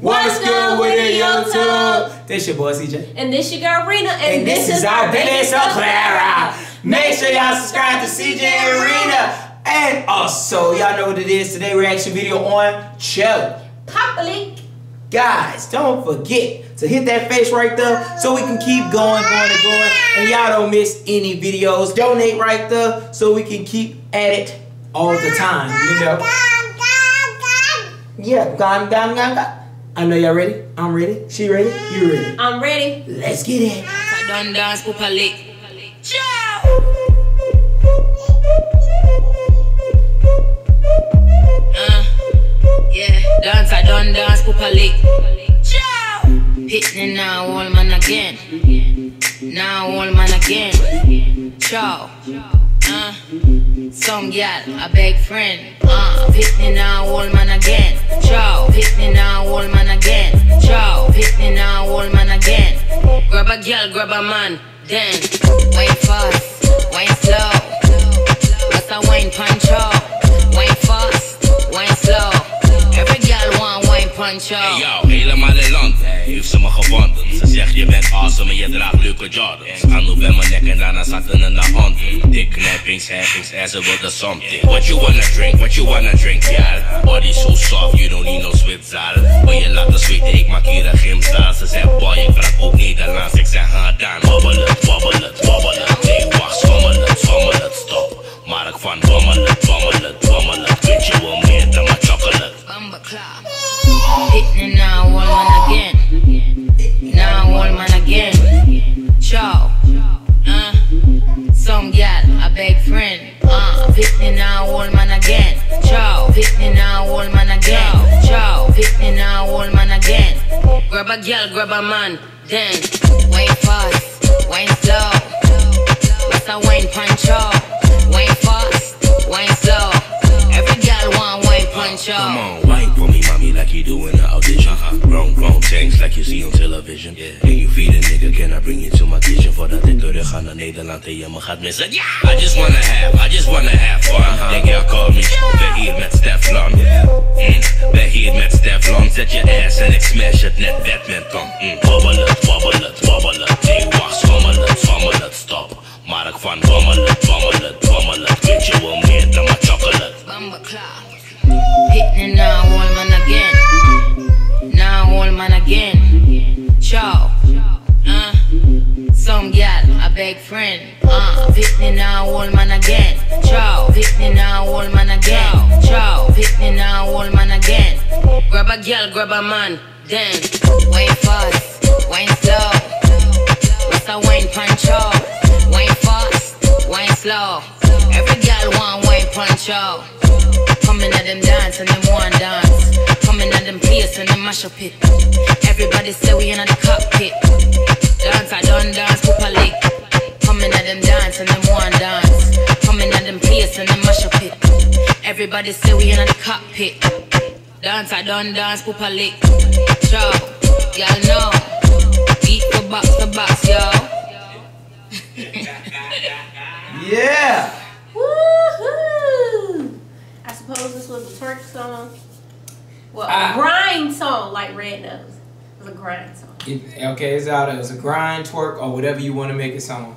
What's good with it, YouTube? This your boy CJ. And this your girl Rina. And, And this is our baby Sinclair. Make sure y'all subscribe to CJ and Rina. And also, y'all know what it is. Today reaction video on Chill. Leak. Guys, don't forget to hit that face right there so we can keep going, going, and going. And y'all don't miss any videos. Donate right there so we can keep at it all the time, you know? Yeah, gone, gone, gone, gone. I know y'all ready. I'm ready. She ready. You ready. I'm ready. Let's get it. I done dance Popalik. Uh, yeah, dance, I done dance Popalik. Hitting now, all man again. Now, all man again. Chow. Uh, some gal, a big friend. Uh, hit me now, all man again. Chow, hit me now, all man again. Chow, hit me now, all man again. Grab a gal, grab a man, then wine fast, wine slow. That's a wine punch out. Fast, wine slow. Every gal want wine punch. Awesome en je draagt leuke Jordans. Aan op bij mijn nek en daarna zaten in de hand. Dik knappings, happings en ze wilde something. What you wanna drink, what you wanna drink, ja. Body so soft, you don't need no je laten zweten, ik maak hier een gymzaal. Ze zegt boy, Uh, hitting now, all man again. Chow. Hitting now, all man again. Chow. Hitting now, all man again. Grab a gal, grab a man. Then, wine fast, wine slow. What's a wine punch out? Wine fast, wine slow. Every gal want wine punch out. Come on, wine for me, mommy, like you do in the audition. Grown, grown things like you see on television. Yeah. Can you feed a nigga? Can I bring you to my kitchen? Voordat ik terug ga naar Nederland en je me gaat missen. Yeah! I just wanna have, I just wanna Zet je ass en ik smash het net badminton. Mm, wobbel het, wobbel het, wobbel het. Nee, wacht, schommel het, schommel het, stop. Mark van Bommel het, wommel het, wommel het. Weet je wel meer dan maar chocolate. Bumba clap. Hitting now, all man again. Now, all man again. Chow. Uh, some gal, a big friend. Uh, hitting now, all man again. Chow. Hitting now, a gal, grab a man. Then, wine fast, wine slow. What's a wine punch out? Wine fast, wine slow. Every gal want wine punch out. Coming at them dance and them one dance. Coming at them place and them mash up it. Everybody say we in the cockpit. Dance, I done dance, Popalik. Coming at them dance and them one dance. Coming at them place and them mash up it. Everybody say we in the cockpit. Dance, I done dance, Popalik. Chow, y'all know. Beat for box for box, yo. Yeah. Woohoo! I suppose this was a twerk song. Well, a Ah. grind song like Red Nose. It was a grind song. It- okay, it's out. It's a grind, twerk, or whatever you want to make it sound.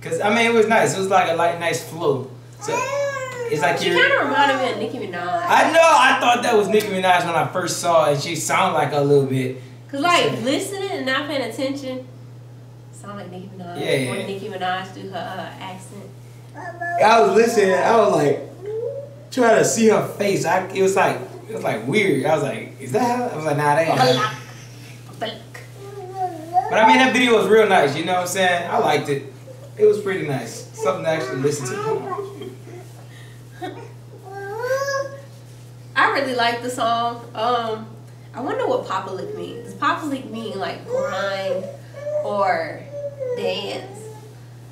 Cause I mean, it was nice. It was like a light, nice flow. So it's like you're. kind of reminded me of Nicki Minaj. I know. I thought that was Nicki Minaj when I first saw it. She sounded like a little bit. Cause like listening and not paying attention, sound like Nicki Minaj. Yeah, yeah. When Nicki Minaj do her uh, accent. I was listening. I was like trying to see her face. I it was like it was like weird. I was like, is that? Her? I was like, nah, that ain't. But I mean, that video was real nice. You know what I'm saying? I liked it. It was pretty nice. Something to actually listen to. I really like the song. Um, I wonder what Popalik means. Does Popalik mean like grind or dance?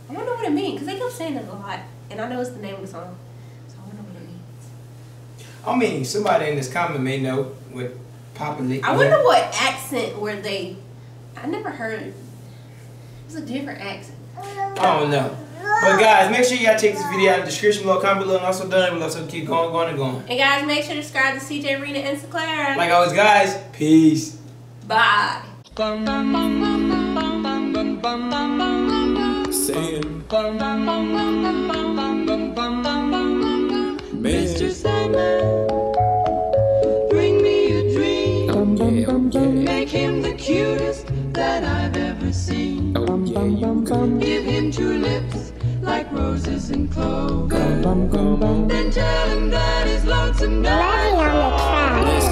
I wonder what it means because they kept saying it a lot, and I know it's the name of the song, so I wonder what it means. I mean, somebody in this comment may know what Popalik. I wonder what accent were they. I never heard. It was a different accent. I don't know. But guys, make sure y'all check this video out in the description below, comment below, and also down below so we keep going, going, and going. And guys, make sure to subscribe to CJ Rina and Sinclair. Like always, guys, peace. Bye. Saying, ever seen. oh yeah, you got Give him two lips like roses and clover. Come, come, come, Then tell him that his lonesome nights Let's get it.